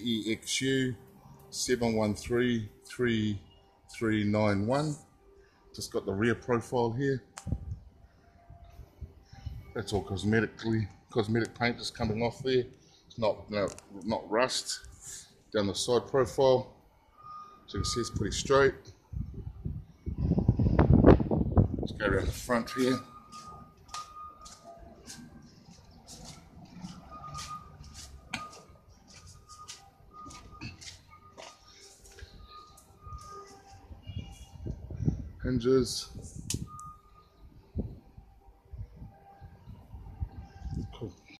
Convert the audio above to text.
EXU 7133391. Just got the rear profile here. That's all cosmetically cosmetic paint just coming off there. It's not no, not rust. Down the side profile. So you can see it's pretty straight. Let's go around the front here. and just cool.